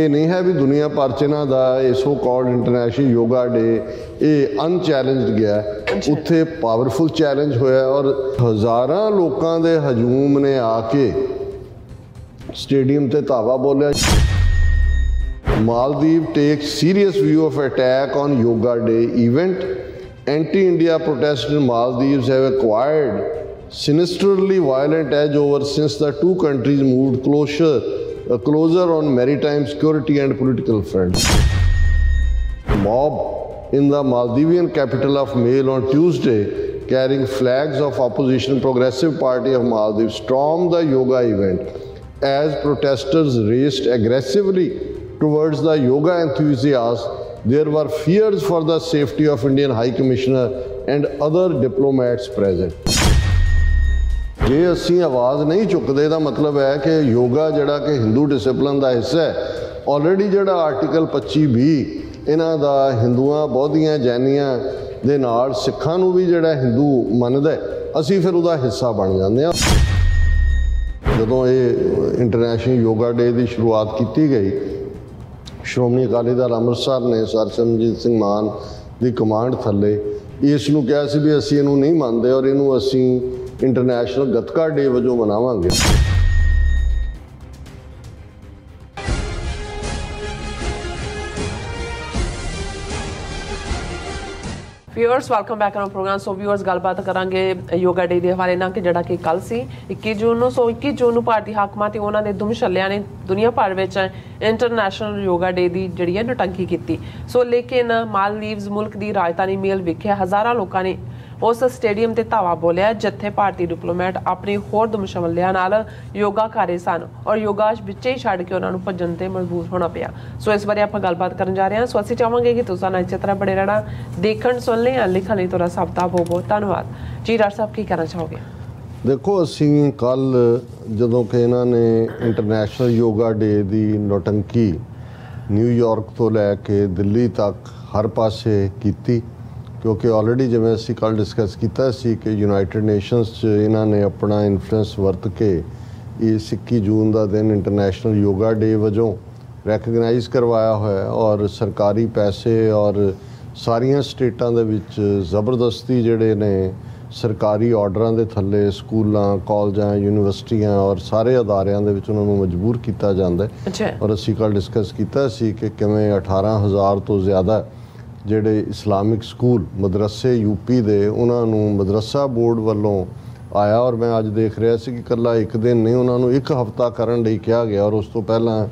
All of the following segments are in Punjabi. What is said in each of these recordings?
ਇਹ ਨਹੀਂ ਹੈ ਵੀ ਦੁਨੀਆ ਭਰ ਚ ਇਹਨਾਂ ਦਾ ਇਹ so called international yoga day ਇਹ ਅਨਚੈਲੰਜਡ ਗਿਆ। ਉੱਥੇ ਪਾਵਰਫੁਲ ਚੈਲੰਜ ਹੋਇਆ ਔਰ ਹਜ਼ਾਰਾਂ ਲੋਕਾਂ ਦੇ ਹਜੂਮ ਨੇ ਆ ਕੇ ਸਟੇਡੀਅਮ ਤੇ ਧਾਵਾ ਬੋਲਿਆ Maldives takes serious view of attack on Yoga Day event. Anti-India protests in Maldives have acquired sinisterly violent edge over since the two countries moved closer, uh, closer on maritime security and political fronts. Mob in the Maldivian capital of Male on Tuesday, carrying flags of opposition Progressive Party of Maldives, stormed the yoga event as protesters raced aggressively towards the yoga enthusiasts. There were fears for the safety of Indian High Commissioner and other diplomats present. ਜੇ ਅਸੀਂ ਆਵਾਜ਼ ਨਹੀਂ ਚੁੱਕਦੇ ਦਾ ਮਤਲਬ ਹੈ ਕਿ ਯੋਗਾ ਜਿਹੜਾ ਕਿ ਹਿੰਦੂ ਡਿਸਪਲਿਨ ਦਾ ਹਿੱਸਾ ਹੈ। ਆਲਰੇਡੀ ਜਿਹੜਾ ਆਰਟੀਕਲ 25 ਵੀ ਇਹਨਾਂ ਦਾ ਹਿੰਦੂਆਂ ਬੌਧੀਆਂ ਜੈਨੀਆਂ ਦੇ ਨਾਲ ਸਿੱਖਾਂ ਨੂੰ ਵੀ ਜਿਹੜਾ ਹਿੰਦੂ ਮੰਨਦਾ ਅਸੀਂ ਫਿਰ ਉਹਦਾ ਹਿੱਸਾ ਬਣ ਜਾਂਦੇ ਹਾਂ। ਜਦੋਂ ਇਹ ਇੰਟਰਨੈਸ਼ਨਲ ਯੋਗਾ ਡੇ ਦੀ ਸ਼ੁਰੂਆਤ ਕੀਤੀ ਗਈ, ਸ਼੍ਰੋਮਣੀ ਅਕਾਲੀ ਦਲ ਅੰਮ੍ਰਿਤਸਰ ਨੇ ਸਰ ਸਿੰਘ ਮਾਨ ਦੀ ਕਮਾਂਡ ਥੱਲੇ, ਇਸ ਨੂੰ ਕਿਹਾ ਸੀ ਵੀ ਅਸੀਂ ਇਹਨੂੰ ਨਹੀਂ ਮੰਨਦੇ ਔਰ ਇਹਨੂੰ ਅਸੀਂ ਇੰਟਰਨੈਸ਼ਨਲ ਗੱਤਕਾ ਡੇ ਵਜੋਂ ਮਨਾਵਾਂਗੇ। Viewers welcome back on program so viewers ਗੱਲਬਾਤ ਕਰਾਂਗੇ ਯੋਗਾ ਡੇ ਦੇ ਹਵਾਲੇ ਨਾਲ ਕਿ ਜਿਹੜਾ ਕਿ ਕੱਲ ਸੀ 21 ਜੂਨ ਨੂੰ। ਸੋ 21 ਜੂਨ ਨੂੰ ਭਾਰਤੀ ਹਾਕਮਾਂ ਤੇ ਉਹਨਾਂ ਦੇ ਦੁਮਸ਼ੱਲਿਆਂ ਨੇ ਦੁਨੀਆ ਭਰ ਵਿੱਚ ਇੰਟਰਨੈਸ਼ਨਲ ਯੋਗਾ ਡੇ ਦੀ ਜਿਹੜੀ ਹੈ ਨਟੰਕੀ ਕੀਤੀ। ਸੋ ਲੇਕਿਨ ਮਾਲਦੀਵਜ਼ ਮੁਲਕ ਦੀ ਰਾਜਧਾਨੀ ਮੇਲ ਵਿਖੇ ਹਜ਼ਾਰਾਂ ਲੋਕਾਂ ਨੇ ਉਸ ਸਟੇਡੀਅਮ ਤੇ ਧਾਵਾ ਬੋਲਿਆ, ਜਿੱਥੇ ਭਾਰਤੀ ਡਿਪਲੋਮੈਟ ਆਪਣੀ ਹੋਰ ਦੁਮਸ਼ਮਲਿਆਂ ਨਾਲ ਯੋਗਾ ਕਰ ਰਹੇ ਸਨ ਔਰ ਯੋਗਾ ਵਿੱਚ ਹੀ ਛੱਡ ਕੇ ਉਹਨਾਂ ਨੂੰ ਭੱਜਣ ਤੇ ਮਜਬੂਰ ਹੋਣਾ ਪਿਆ। ਸੋ ਇਸ ਬਾਰੇ ਆਪਾਂ ਗੱਲਬਾਤ ਕਰਨ ਜਾ ਰਹੇ ਹਾਂ। ਸੋ ਅਸੀਂ ਚਾਹਾਂਗੇ ਕਿ ਤੁਸੀਂ ਨਾਲ ਇਸੇ ਤਰ੍ਹਾਂ ਬੜੇ ਰਹਿਣਾ, ਦੇਖਣ, ਸੁਣਨੇ ਜਾਂ ਲਿਖਣ ਲਈ ਤੁਹਾਡਾ ਸਭ ਦਾ ਬਹੁਤ ਬਹੁਤ ਧੰਨਵਾਦ। ਜੀ ਡਾਕਟਰ ਸਾਹਿਬ, ਕੀ ਕਹਿਣਾ ਚਾਹੋਗੇ? ਦੇਖੋ, ਅਸੀਂ ਕੱਲ ਜਦੋਂ ਕਿ ਇਹਨਾਂ ਨੇ ਇੰਟਰਨੈਸ਼ਨਲ ਯੋਗਾ ਡੇ ਦੀ ਨੋਟੰਕੀ ਨਿਊਯਾਰਕ ਤੋਂ ਲੈ ਕੇ ਦਿੱਲੀ ਤੱਕ ਹਰ ਪਾਸੇ ਕੀਤੀ ਕਿਉਂਕਿ ਆਲਰੇਡੀ ਜਿਵੇਂ ਅਸੀਂ ਕੱਲ ਡਿਸਕਸ ਕੀਤਾ ਸੀ ਕਿ ਯੂਨਾਈਟਿਡ ਨੇਸ਼ਨਸ 'ਚ ਇਹਨਾਂ ਨੇ ਆਪਣਾ ਇਨਫਲੂਐਂਸ ਵਰਤ ਕੇ ਇਹ 21 ਜੂਨ ਦਾ ਦਿਨ ਇੰਟਰਨੈਸ਼ਨਲ ਯੋਗਾ ਡੇ ਵਜੋਂ ਰੈਕਗਨਾਈਜ਼ ਕਰਵਾਇਆ ਹੋਇਆ ਹੈ ਔਰ ਸਰਕਾਰੀ ਪੈਸੇ ਔਰ ਸਾਰੀਆਂ ਸਟੇਟਾਂ ਦੇ ਵਿੱਚ ਜ਼ਬਰਦਸਤੀ ਜਿਹੜੇ ਨੇ ਸਰਕਾਰੀ ਆਰਡਰਾਂ ਦੇ ਥੱਲੇ ਸਕੂਲਾਂ ਕਾਲਜਾਂ ਯੂਨੀਵਰਸਿਟੀਆਂ ਔਰ ਸਾਰੇ ਅਦਾਰਿਆਂ ਦੇ ਵਿੱਚ ਉਹਨਾਂ ਨੂੰ ਮਜਬੂਰ ਕੀਤਾ ਜਾਂਦਾ ਹੈ। ਔਰ ਅਸੀਂ ਕੱਲ ਡਿਸਕਸ ਕੀਤਾ ਸੀ ਕਿ ਕਿਵੇਂ 18000 ਤੋਂ ਜ਼ਿਆਦਾ ਜਿਹੜੇ ਇਸਲਾਮਿਕ ਸਕੂਲ ਮਦਰਸੇ ਯੂਪੀ ਦੇ ਉਹਨਾਂ ਨੂੰ ਮਦਰਸਾ ਬੋਰਡ ਵੱਲੋਂ ਆਇਆ ਔਰ ਮੈਂ ਅੱਜ ਦੇਖ ਰਿਹਾ ਸੀ ਕਿ ਇਕੱਲਾ ਇੱਕ ਦਿਨ ਨਹੀਂ ਉਹਨਾਂ ਨੂੰ ਇੱਕ ਹਫਤਾ ਕਰਨ ਲਈ ਕਿਹਾ ਗਿਆ ਔਰ ਉਸ ਤੋਂ ਪਹਿਲਾਂ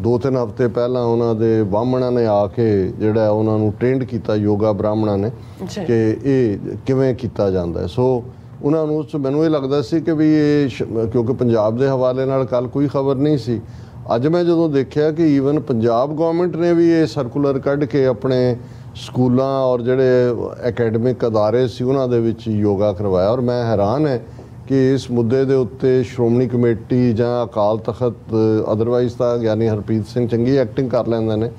ਦੋ ਤਿੰਨ ਹਫ਼ਤੇ ਪਹਿਲਾਂ ਉਹਨਾਂ ਦੇ ਬਾਹਮਣਾਂ ਨੇ ਆ ਕੇ ਜਿਹੜਾ ਉਹਨਾਂ ਨੂੰ ਟ੍ਰੇਨਡ ਕੀਤਾ ਯੋਗਾ ਬ੍ਰਾਹਮਣਾਂ ਨੇ ਕਿ ਇਹ ਕਿਵੇਂ ਕੀਤਾ ਜਾਂਦਾ ਹੈ। ਸੋ ਉਹਨਾਂ ਨੂੰ ਉਸ ਮੈਨੂੰ ਇਹ ਲੱਗਦਾ ਸੀ ਕਿ ਵੀ ਇਹ ਕਿਉਂਕਿ ਪੰਜਾਬ ਦੇ ਹਵਾਲੇ ਨਾਲ ਕੱਲ ਕੋਈ ਖਬਰ ਨਹੀਂ ਸੀ। ਅੱਜ ਮੈਂ ਜਦੋਂ ਦੇਖਿਆ ਕਿ ਈਵਨ ਪੰਜਾਬ ਗਵਰਨਮੈਂਟ ਨੇ ਵੀ ਇਹ ਸਰਕੂਲਰ ਕੱਢ ਕੇ ਆਪਣੇ ਸਕੂਲਾਂ ਔਰ ਜਿਹੜੇ ਅਕੈਡਮਿਕ ਅਦਾਰੇ ਸੀ ਉਹਨਾਂ ਦੇ ਵਿੱਚ ਯੋਗਾ ਕਰਵਾਇਆ ਔਰ ਮੈਂ ਹੈਰਾਨ ਹੈ ਕਿ ਇਸ ਮੁੱਦੇ ਦੇ ਉੱਤੇ ਸ਼੍ਰੋਮਣੀ ਕਮੇਟੀ ਜਾਂ ਅਕਾਲ ਤਖਤ ਅਦਰਵਾਈਜ਼ ਤਾਂ ਗਿਆਨੀ ਹਰਪ੍ਰੀਤ ਸਿੰਘ ਚੰਗੀ ਐਕਟਿੰਗ ਕਰ ਲੈਂਦੇ ਨੇ।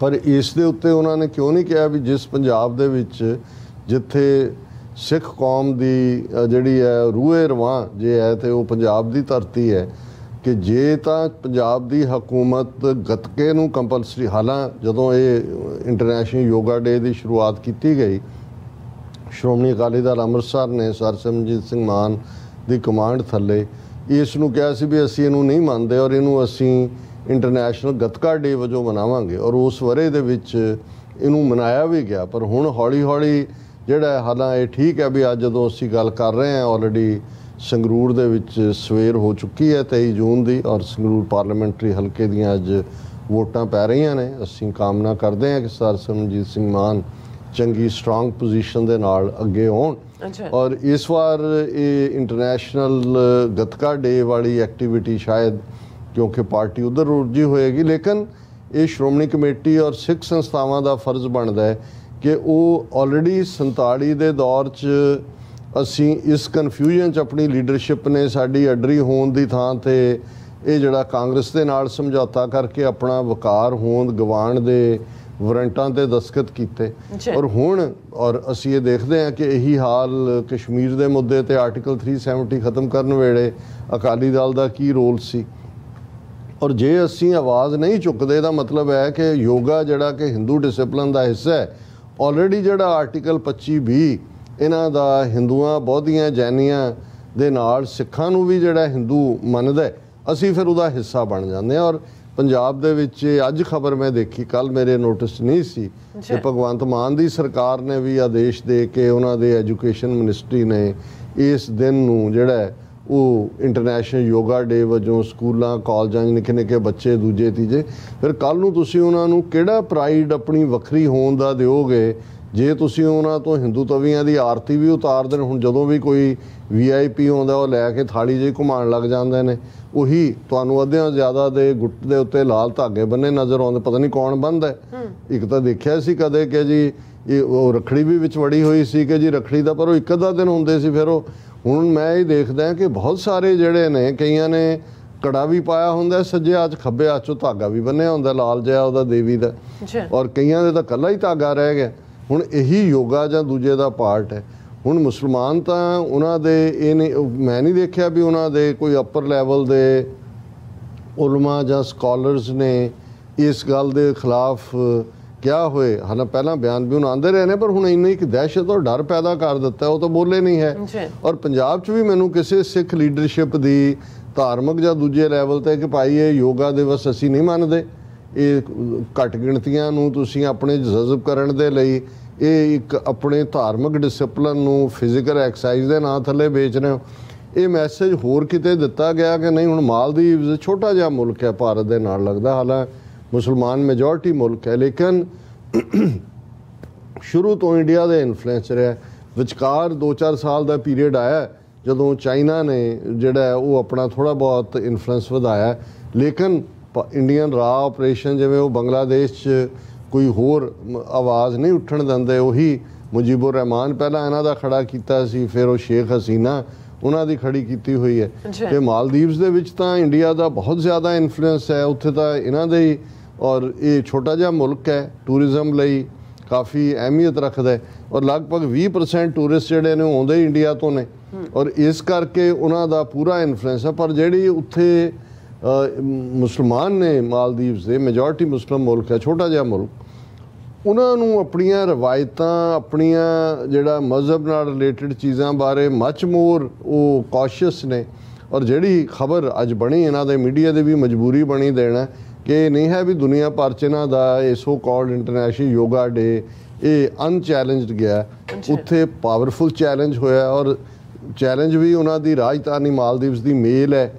ਪਰ ਇਸ ਦੇ ਉੱਤੇ ਉਹਨਾਂ ਨੇ ਕਿਉਂ ਨਹੀਂ ਕਿਹਾ ਵੀ ਜਿਸ ਪੰਜਾਬ ਦੇ ਵਿੱਚ ਜਿੱਥੇ ਸਿੱਖ ਕੌਮ ਦੀ ਜਿਹੜੀ ਹੈ ਰੂਹੇ ਰਵਾਂ ਜੇ ਹੈ ਤੇ ਉਹ ਪੰਜਾਬ ਦੀ ਧਰਤੀ ਹੈ ਕਿ ਜੇ ਤਾਂ ਪੰਜਾਬ ਦੀ ਹਕੂਮਤ ਗਤਕੇ ਨੂੰ ਕੰਪਲਸਰੀ ਹਾਲਾਂ ਜਦੋਂ ਇਹ ਇੰਟਰਨੈਸ਼ਨਲ ਯੋਗਾ ਡੇ ਦੀ ਸ਼ੁਰੂਆਤ ਕੀਤੀ ਗਈ, ਸ਼੍ਰੋਮਣੀ ਅਕਾਲੀ ਦਲ ਅੰਮ੍ਰਿਤਸਰ ਨੇ ਸਰ ਸਿੰਘ ਮਾਨ ਦੀ ਕਮਾਂਡ ਥੱਲੇ ਇਸ ਨੂੰ ਕਿਹਾ ਸੀ ਵੀ ਅਸੀਂ ਇਹਨੂੰ ਨਹੀਂ ਮੰਨਦੇ ਔਰ ਇਹਨੂੰ ਅਸੀਂ ਇੰਟਰਨੈਸ਼ਨਲ ਗੱਤਕਾ ਡੇ ਵਜੋਂ ਮਨਾਵਾਂਗੇ ਔਰ ਉਸ ਵਰੇ ਦੇ ਵਿੱਚ ਇਹਨੂੰ ਮਨਾਇਆ ਵੀ ਗਿਆ। ਪਰ ਹੁਣ ਹੌਲੀ-ਹੌਲੀ ਜਿਹੜਾ ਹਾਲਾਂ ਇਹ ਠੀਕ ਹੈ ਵੀ ਅੱਜ ਜਦੋਂ ਅਸੀਂ ਗੱਲ ਕਰ ਰਹੇ ਹਾਂ ਆਲਰੇਡੀ ਸੰਗਰੂਰ ਦੇ ਵਿੱਚ ਸਵੇਰ ਹੋ ਚੁੱਕੀ ਹੈ 23 ਜੂਨ ਦੀ ਔਰ ਸੰਗਰੂਰ ਪਾਰਲੀਮੈਂਟਰੀ ਹਲਕੇ ਦੀਆਂ ਅੱਜ ਵੋਟਾਂ ਪੈ ਰਹੀਆਂ ਨੇ। ਅਸੀਂ ਕਾਮਨਾ ਕਰਦੇ ਹਾਂ ਕਿ ਸਰ ਸਿਮਰਜੀਤ ਸਿੰਘ ਮਾਨ ਚੰਗੀ ਸਟਰੋਂਗ ਪੋਜੀਸ਼ਨ ਦੇ ਨਾਲ ਅੱਗੇ ਆਉਣ। ਔਰ ਇਸ ਵਾਰ ਇਹ ਇੰਟਰਨੈਸ਼ਨਲ ਗਤਕਾ ਡੇ ਵਾਲੀ ਐਕਟੀਵਿਟੀ ਸ਼ਾਇਦ ਕਿਉਂਕਿ ਪਾਰਟੀ ਉਧਰ ਰੁੱਝੀ ਹੋਏਗੀ ਲੇਕਿਨ ਇਹ ਸ਼੍ਰੋਮਣੀ ਕਮੇਟੀ ਔਰ ਸਿੱਖ ਸੰਸਥਾਵਾਂ ਦਾ ਫਰਜ਼ ਬਣਦਾ ਹੈ ਕਿ ਉਹ ਆਲਰੇਡੀ 47 ਦੇ ਦੌਰ 'ਚ ਅਸੀਂ ਇਸ ਕਨਫਿਊਜ਼ਨ 'ਚ ਆਪਣੀ ਲੀਡਰਸ਼ਿਪ ਨੇ ਸਾਡੀ ਅਡਰੀ ਹੋਣ ਦੀ ਥਾਂ ਤੇ ਇਹ ਜਿਹੜਾ ਕਾਂਗਰਸ ਦੇ ਨਾਲ ਸਮਝੌਤਾ ਕਰਕੇ ਆਪਣਾ ਵਕਾਰ ਹੋਂਦ ਗਵਾਣ ਦੇ ਵਾਰੰਟਾਂ ਤੇ ਦਸਖਤ ਕੀਤੇ। ਔਰ ਹੁਣ ਔਰ ਅਸੀਂ ਇਹ ਦੇਖਦੇ ਹਾਂ ਕਿ ਇਹੀ ਹਾਲ ਕਸ਼ਮੀਰ ਦੇ ਮੁੱਦੇ ਤੇ ਆਰਟੀਕਲ 370 ਖਤਮ ਕਰਨ ਵੇਲੇ ਅਕਾਲੀ ਦਲ ਦਾ ਕੀ ਰੋਲ ਸੀ। ਔਰ ਜੇ ਅਸੀਂ ਆਵਾਜ਼ ਨਹੀਂ ਚੁੱਕਦੇ ਦਾ ਮਤਲਬ ਹੈ ਕਿ ਯੋਗਾ ਜਿਹੜਾ ਕਿ ਹਿੰਦੂ ਡਿਸਪਲਿਨ ਦਾ ਹਿੱਸਾ ਹੈ। ਆਲਰੇਡੀ ਜਿਹੜਾ ਆਰਟੀਕਲ 25 20 ਇਹਨਾਂ ਦਾ ਹਿੰਦੂਆਂ ਬੌਧੀਆਂ ਜੈਨੀਆਂ ਦੇ ਨਾਲ ਸਿੱਖਾਂ ਨੂੰ ਵੀ ਜਿਹੜਾ ਹਿੰਦੂ ਮੰਨਦਾ ਅਸੀਂ ਫਿਰ ਉਹਦਾ ਹਿੱਸਾ ਬਣ ਜਾਂਦੇ ਹਾਂ। ਔਰ ਪੰਜਾਬ ਦੇ ਵਿੱਚ ਅੱਜ ਖਬਰ ਮੈਂ ਦੇਖੀ ਕੱਲ ਮੇਰੇ ਨੋਟਿਸ ਨਹੀਂ ਸੀ ਕਿ ਭਗਵੰਤ ਮਾਨ ਦੀ ਸਰਕਾਰ ਨੇ ਵੀ ਆਦੇਸ਼ ਦੇ ਕੇ ਉਹਨਾਂ ਦੇ ਐਜੂਕੇਸ਼ਨ ਮਿਨਿਸਟਰੀ ਨੇ ਇਸ ਦਿਨ ਨੂੰ ਜਿਹੜਾ ਉਹ ਇੰਟਰਨੈਸ਼ਨਲ ਯੋਗਾ ਡੇ ਵਜੋਂ ਸਕੂਲਾਂ ਕਾਲਜਾਂ 'ਚ ਨਿੱਕੇ ਨਿੱਕੇ ਬੱਚੇ ਦੂਜੇ ਤੀਜੇ ਫਿਰ ਕੱਲ ਨੂੰ ਤੁਸੀਂ ਉਹਨਾਂ ਨੂੰ ਕਿਹੜਾ ਪ੍ਰਾਈਡ ਆਪਣੀ ਵੱਖਰੀ ਹੋਣ ਦਾ ਦਿਓਗੇ ਜੇ ਤੁਸੀਂ ਉਹਨਾਂ ਤੋਂ ਹਿੰਦੂ ਤਵੀਆਂ ਦੀ ਆਰਤੀ ਵੀ ਉਤਾਰ ਦੇਣ ਹੁਣ ਜਦੋਂ ਵੀ ਕੋਈ ਵੀਆਈਪੀ ਆਉਂਦਾ ਉਹ ਲੈ ਕੇ ਥਾਲੀ ਜਿਹੀ ਘੁਮਾਉਣ ਲੱਗ ਜਾਂਦੇ ਨੇ ਉਹੀ ਤੁਹਾਨੂੰ ਅੱਧਿਆਂ ਜ਼ਿਆਦਾ ਦੇ ਗੁੱਟ ਦੇ ਉੱਤੇ ਲਾਲ ਧਾਗੇ ਬੰਨੇ ਨਜ਼ਰ ਆਉਂਦੇ ਪਤਾ ਨਹੀਂ ਕੌਣ ਬੰਦਾ ਇੱਕ ਤਾਂ ਦੇਖਿਆ ਸੀ ਕਦੇ ਕਿ ਜੀ ਇਹ ਉਹ ਰਖੜੀ ਵੀ ਵਿੱਚ ਵੜੀ ਹੋਈ ਸੀ ਕਿ ਜੀ ਰਖੜੀ ਦਾ ਪਰ ਉਹ ਇੱਕ ਅੱਧਾ ਦਿਨ ਹੁੰਦੇ ਸੀ ਫਿਰ ਉਹ ਹੁਣ ਮੈਂ ਇਹ ਦੇਖਦਾ ਕਿ ਬਹੁਤ ਸਾਰੇ ਜਿਹੜੇ ਨੇ ਕਈਆਂ ਨੇ ਕੜਾ ਵੀ ਪਾਇਆ ਹੁੰਦਾ ਸੱਜੇ ਹੱਥ ਖੱਬੇ ਹੱਥ 'ਚੋਂ ਧਾਗਾ ਵੀ ਬੰਨਿਆ ਹੁੰਦਾ ਲਾਲ ਜਿਹਾ ਉਹਦਾ ਦੇਵੀ ਦਾ। ਔਰ ਕਈਆਂ ਦੇ ਤਾਂ ਕੱਲਾ ਹੀ ਧਾਗਾ ਰਹਿ ਗਿਆ। ਹੁਣ ਇਹੀ ਯੋਗਾ ਜਾਂ ਦੂਜੇ ਦਾ ਪਾਰਟ ਹੈ। ਹੁਣ ਮੁਸਲਮਾਨ ਤਾਂ ਉਹਨਾਂ ਦੇ ਇਹ ਨਹੀਂ ਮੈਂ ਨਹੀਂ ਦੇਖਿਆ ਵੀ ਉਹਨਾਂ ਦੇ ਕੋਈ ਅਪਰ ਲੈਵਲ ਦੇ ਉਲਮਾ ਜਾਂ ਸਕਾਲਰਸ ਨੇ ਇਸ ਗੱਲ ਦੇ ਖਿਲਾਫ ਕਿਹਾ ਹੋਏ। ਹਾਲਾਂ ਪਹਿਲਾਂ ਬਿਆਨ ਵੀ ਹੁਣ ਆਂਦੇ ਰਹੇ ਨੇ ਪਰ ਹੁਣ ਇੰਨੀ ਇੱਕ ਦਹਿਸ਼ਤ ਔਰ ਡਰ ਪੈਦਾ ਕਰ ਦਿੱਤਾ ਉਹ ਤਾਂ ਬੋਲੇ ਨਹੀਂ ਹੈ। ਔਰ ਪੰਜਾਬ 'ਚ ਵੀ ਮੈਨੂੰ ਕਿਸੇ ਸਿੱਖ ਲੀਡਰਸ਼ਿਪ ਦੀ ਧਾਰਮਿਕ ਜਾਂ ਦੂਜੇ ਲੈਵਲ ਤੇ ਕਿ ਭਾਈ ਇਹ ਯੋਗਾ ਦਿਵਸ ਅਸੀਂ ਨਹੀਂ ਮੰਨਦੇ। ਇਹ ਘੱਟ ਗਿਣਤੀਆਂ ਨੂੰ ਤੁਸੀਂ ਆਪਣੇ ਜਜ਼ਬ ਕਰਨ ਦੇ ਲਈ ਇਹ ਇੱਕ ਆਪਣੇ ਧਾਰਮਿਕ ਡਿਸਪਲਿਨ ਨੂੰ ਫਿਜ਼ੀਕਲ ਐਕਸਰਸਾਈਜ਼ ਦੇ ਨਾਂ ਥੱਲੇ ਵੇਚ ਰਹੇ ਹੋ। ਇਹ ਮੈਸੇਜ ਹੋਰ ਕਿਤੇ ਦਿੱਤਾ ਗਿਆ ਕਿ ਨਹੀਂ, ਹੁਣ ਮਾਲਦੀਵ ਛੋਟਾ ਜਿਹਾ ਮੁਲਕ ਹੈ, ਭਾਰਤ ਦੇ ਨਾਲ ਲੱਗਦਾ ਹਾਲਾਂ ਮੁਸਲਮਾਨ ਮੈਜੋਰਟੀ ਮੁਲਕ ਹੈ, ਲੇਕਿਨ ਸ਼ੁਰੂ ਤੋਂ ਇੰਡੀਆ ਦੇ ਇਨਫਲੂਐਂਸ ਰਿਹਾ ਵਿਚਕਾਰ 2-4 ਸਾਲ ਦਾ ਪੀਰੀਅਡ ਆਇਆ ਜਦੋਂ ਚਾਈਨਾ ਨੇ ਜਿਹੜਾ ਉਹ ਆਪਣਾ ਥੋੜਾ ਬਹੁਤ ਇਨਫਲੂਐਂਸ ਵਧਾਇਆ ਲੇਕਿਨ ਇੰਡੀਅਨ ਰਾ ਆਪਰੇਸ਼ਨ ਜਿਵੇਂ ਉਹ ਬੰਗਲਾਦੇਸ਼ 'ਚ ਕੋਈ ਹੋਰ ਆਵਾਜ਼ ਨਹੀਂ ਉੱਠਣ ਦਿੰਦੇ ਉਹੀ ਮੁਜੀਬੁਰ ਰਹਿਮਾਨ ਪਹਿਲਾਂ ਇਹਨਾਂ ਦਾ ਖੜਾ ਕੀਤਾ ਸੀ ਫਿਰ ਉਹ ਸ਼ੇਖ ਹਸੀਨਾ ਉਹਨਾਂ ਦੀ ਖੜੀ ਕੀਤੀ ਹੋਈ ਹੈ। ਤੇ ਮਾਲਦੀਵਸ ਦੇ ਵਿੱਚ ਤਾਂ ਇੰਡੀਆ ਦਾ ਬਹੁਤ ਜ਼ਿਆਦਾ ਇਨਫਲੂਐਂਸ ਹੈ ਉੱਥੇ ਤਾਂ ਇਹਨਾਂ ਦੇ ਹੀ ਔਰ ਇਹ ਛੋਟਾ ਜਿਹਾ ਮੁਲਕ ਹੈ ਟੂਰਿਜ਼ਮ ਲਈ ਕਾਫੀ ਅਹਿਮੀਅਤ ਰੱਖਦਾ ਹੈ ਔਰ ਲਗਭਗ 20% ਟੂਰਿਸਟ ਜਿਹੜੇ ਨੇ ਆਉਂਦੇ ਇੰਡੀਆ ਤੋਂ ਨੇ। ਔਰ ਇਸ ਕਰਕੇ ਉਹਨਾਂ ਦਾ ਪੂਰਾ ਇਨਫਲੂਐਂਸ ਹੈ ਪਰ ਜਿਹੜੀ ਉੱਥੇ ਮੁਸਲਮਾਨ ਨੇ ਮਾਲਦੀਵਸ ਦੇ ਮੈਜੋਰਟੀ ਮੁਸਲਮ ਮੁਲਕ ਹੈ ਛੋਟਾ ਜਿਹਾ ਮੁਲਕ। ਉਹਨਾਂ ਨੂੰ ਆਪਣੀਆਂ ਰਵਾਇਤਾਂ ਆਪਣੀਆਂ ਜਿਹੜਾ ਮਜ਼ਹਬ ਨਾਲ ਰਿਲੇਟਡ ਚੀਜ਼ਾਂ ਬਾਰੇ ਮੱਚ ਮੋਰ ਉਹ ਕੌਸ਼ੀਅਸ ਨੇ। ਔਰ ਜਿਹੜੀ ਖਬਰ ਅੱਜ ਬਣੀ ਇਹਨਾਂ ਦੇ ਮੀਡੀਆ ਦੇ ਵੀ ਮਜਬੂਰੀ ਬਣੀ ਦੇਣਾ ਕਿ ਨਹੀਂ ਹੈ ਵੀ ਦੁਨੀਆ ਭਰ ਚ ਇਹਨਾਂ ਦਾ ਇਹ so called international yoga day ਇਹ ਅਨਚੈਲੰਜਡ ਗਿਆ। ਉੱਥੇ ਪਾਵਰਫੁਲ ਚੈਲੰਜ ਹੋਇਆ ਔਰ ਚੈਲੰਜ ਵੀ ਉਹਨਾਂ ਦੀ ਰਾਜਧਾਨੀ ਮਾਲਦੀਵਸ ਦੀ ਮੇਲ ਹੈ।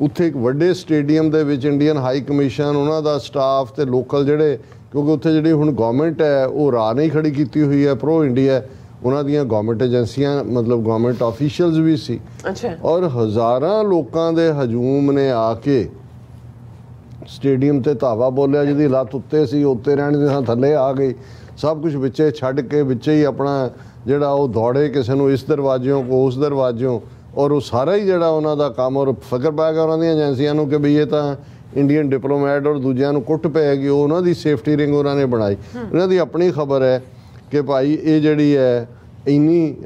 ਉੱਥੇ ਇੱਕ ਵੱਡੇ ਸਟੇਡੀਅਮ ਦੇ ਵਿੱਚ ਇੰਡੀਅਨ ਹਾਈ ਕਮਿਸ਼ਨ ਉਹਨਾਂ ਦਾ ਸਟਾਫ ਤੇ ਲੋਕਲ ਜਿਹੜੇ ਕਿਉਂਕਿ ਉੱਥੇ ਜਿਹੜੀ ਹੁਣ ਗਵਰਨਮੈਂਟ ਹੈ ਉਹ ਰਾਹ ਨਹੀਂ ਖੜੀ ਕੀਤੀ ਹੋਈ ਹੈ ਪ੍ਰੋ ਇੰਡੀਆ ਉਹਨਾਂ ਦੀਆਂ ਗਵਰਨਮੈਂਟ ਏਜੰਸੀਆਂ ਮਤਲਬ ਗਵਰਨਮੈਂਟ ਆਫੀਸ਼ੀਅਲਸ ਵੀ ਸੀ। ਅੱਛਾ। ਔਰ ਹਜ਼ਾਰਾਂ ਲੋਕਾਂ ਦੇ ਹਜੂਮ ਨੇ ਆ ਕੇ ਸਟੇਡੀਅਮ ਤੇ ਧਾਵਾ ਬੋਲਿਆ ਜਿਹਦੀ ਲੱਤ ਉੱਤੇ ਸੀ ਉੱਤੇ ਰਹਿਣ ਦੇ ਥਾਂ ਥੱਲੇ ਆ ਗਈ। ਸਭ ਕੁਝ ਵਿੱਚੇ ਛੱਡ ਕੇ ਵਿੱਚੇ ਹੀ ਆਪਣਾ ਜਿਹੜਾ ਉਹ ਦੌੜੇ ਕਿਸੇ ਨੂੰ ਇਸ ਦਰਵਾਜ਼ਿਓਂ ਕੋ ਉਸ ਦਰਵਾਜ਼ਿਓਂ। ਔਰ ਉਹ ਸਾਰਾ ਹੀ ਜਿਹੜਾ ਉਹਨਾਂ ਦਾ ਕੰਮ ਔਰ ਫਕਰ ਪੈ ਗਿਆ ਉਹਨਾਂ ਦੀਆਂ ਏਜੰਸੀਆਂ ਨੂੰ ਕਿ ਵੀ ਇਹ ਤਾਂ ਇੰਡੀਅਨ ਡਿਪਲੋਮੈਟ ਔਰ ਦੂਜਿਆਂ ਨੂੰ ਕੁੱਟ ਪਏਗੀ ਉਹ ਉਹਨਾਂ ਦੀ ਸੇਫਟੀ ਰਿੰਗ ਉਹਨਾਂ ਨੇ ਬਣਾਈ। ਉਹਨਾਂ ਦੀ ਆਪਣੀ ਖਬਰ ਹੈ ਕਿ ਭਾਈ ਇਹ ਜਿਹੜੀ ਹੈ ਇੰਨੀ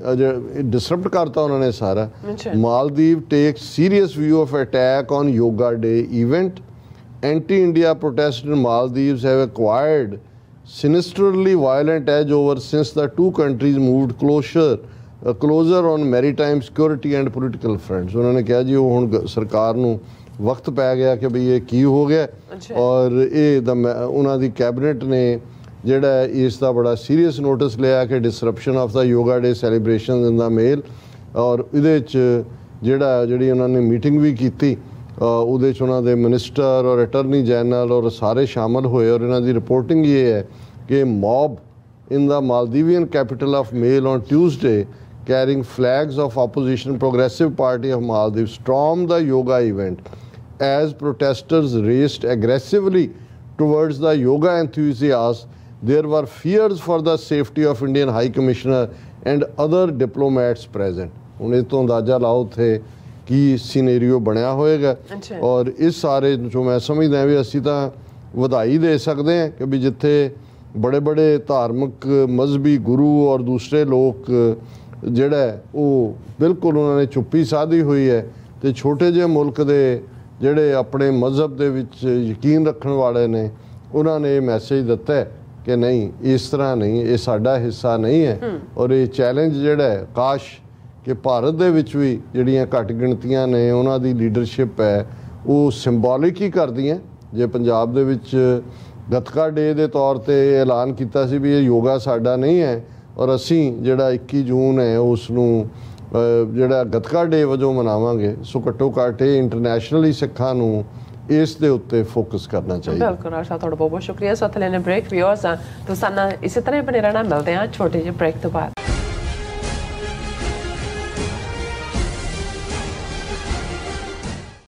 ਡਿਸਰਪਟ ਕਰਤਾ ਉਹਨਾਂ ਨੇ ਸਾਰਾ। Maldives take serious view of attack on yoga day event anti-India protests in Maldives have acquired sinisterly violent edge over since the two countries moved closer. Closer on maritime security and political fronts ਉਹਨਾਂ ਨੇ ਕਿਹਾ ਜੀ ਉਹ ਹੁਣ ਸਰਕਾਰ ਨੂੰ ਵਕਤ ਪੈ ਗਿਆ ਕਿ ਵੀ ਇਹ ਕੀ ਹੋ ਗਿਆ। ਔਰ ਇਹ ਦਾ ਉਹਨਾਂ ਦੀ ਕੈਬਨਿਟ ਨੇ ਜਿਹੜਾ ਇਸ ਦਾ ਬੜਾ ਸੀਰੀਅਸ ਨੋਟਿਸ ਲਿਆ ਕਿ disruption of the yoga day celebration in the Male ਔਰ ਇਹਦੇ ਚ ਜਿਹੜਾ ਜਿਹੜੀ ਉਹਨਾਂ ਨੇ ਮੀਟਿੰਗ ਵੀ ਕੀਤੀ ਉਹਦੇ ਚ ਉਹਨਾਂ ਦੇ ਮਿਨਿਸਟਰ ਔਰ ਅਟਰਨੀ ਜਨਰਲ ਔਰ ਸਾਰੇ ਸ਼ਾਮਲ ਹੋਏ ਔਰ ਇਹਨਾਂ ਦੀ ਰਿਪੋਰਟਿੰਗ ਇਹ ਹੈ ਕਿ mob in the Maldivian capital of Mail on Tuesday, carrying flags of opposition Progressive Party of Maldives, stormed the yoga event as protesters raced aggressively towards the yoga enthusiasts. There were fears for the safety of Indian High Commissioner and other diplomats present. ਹੁਣ ਇਹ ਤੋਂ ਅੰਦਾਜ਼ਾ ਲਾਓ ਉੱਥੇ ਕੀ ਸਿਨੈਰੀਓ ਬਣਿਆ ਹੋਏਗਾ। ਔਰ ਇਸ ਸਾਰੇ ਜੋ ਮੈਂ ਸਮਝਦਾ ਵੀ ਅਸੀਂ ਤਾਂ ਵਧਾਈ ਦੇ ਸਕਦੇ ਹਾਂ ਕਿ ਵੀ ਜਿੱਥੇ ਬੜੇ ਬੜੇ ਧਾਰਮਿਕ ਮਜ਼ਹਬੀ ਗੁਰੂ ਔਰ ਦੂਸਰੇ ਲੋਕ ਜਿਹੜਾ ਉਹ ਬਿਲਕੁਲ ਉਹਨਾਂ ਨੇ ਚੁੱਪੀ ਸਾਧੀ ਹੋਈ ਹੈ ਤੇ ਛੋਟੇ ਜਿਹੇ ਮੁਲਕ ਦੇ ਜਿਹੜੇ ਆਪਣੇ ਮਜ਼ਹਬ ਦੇ ਵਿੱਚ ਯਕੀਨ ਰੱਖਣ ਵਾਲੇ ਨੇ ਉਹਨਾਂ ਨੇ ਇਹ ਮੈਸੇਜ ਦਿੱਤਾ ਹੈ ਕਿ ਨਹੀਂ ਇਸ ਤਰ੍ਹਾਂ ਨਹੀਂ ਇਹ ਸਾਡਾ ਹਿੱਸਾ ਨਹੀਂ ਹੈ। ਔਰ ਇਹ ਚੈਲੰਜ ਜਿਹੜਾ ਹੈ ਕਾਸ਼ ਕਿ ਭਾਰਤ ਦੇ ਵਿੱਚ ਵੀ ਜਿਹੜੀਆਂ ਘੱਟ ਗਿਣਤੀਆਂ ਨੇ ਉਹਨਾਂ ਦੀ ਲੀਡਰਸ਼ਿਪ ਹੈ ਉਹ ਸਿੰਬੋਲਿਕ ਹੀ ਕਰਦੀਆਂ। ਜੇ ਪੰਜਾਬ ਦੇ ਵਿੱਚ ਗੱਤਕਾ ਡੇ ਦੇ ਤੌਰ ਤੇ ਐਲਾਨ ਕੀਤਾ ਸੀ ਵੀ ਇਹ ਯੋਗਾ ਸਾਡਾ ਨਹੀਂ ਹੈ ਔਰ ਅਸੀਂ ਜਿਹੜਾ 21 ਜੂਨ ਹੈ, ਉਸ ਨੂੰ ਜਿਹੜਾ ਗੱਤਕਾ ਡੇ ਵਜੋਂ ਮਨਾਵਾਂਗੇ, ਸੋ ਘੱਟੋ ਘੱਟ ਇਹ ਇੰਟਰਨੈਸ਼ਨਲੀ ਸਿੱਖਾਂ ਨੂੰ ਇਸ ਦੇ ਉੱਤੇ ਫੋਕਸ ਕਰਨਾ ਚਾਹੀਦਾ। ਬਿਲਕੁਲ, ਆਸ਼ਾ, ਤੁਹਾਡਾ ਬਹੁਤ ਬਹੁਤ ਸ਼ੁਕਰੀਆ। ਸੋ ਥਲੇ ਬ੍ਰੇਕ ਵਿਅਰਸ ਤੁਸੀਂ ਇਸੇ ਤਰ੍ਹਾਂ ਬਣੇ ਰਹਿਣਾ। ਮਿਲਦੇ ਹਾਂ ਛੋਟੇ ਜਿਹੇ ਬ੍ਰੇਕ ਤੋਂ ਬਾਅਦ।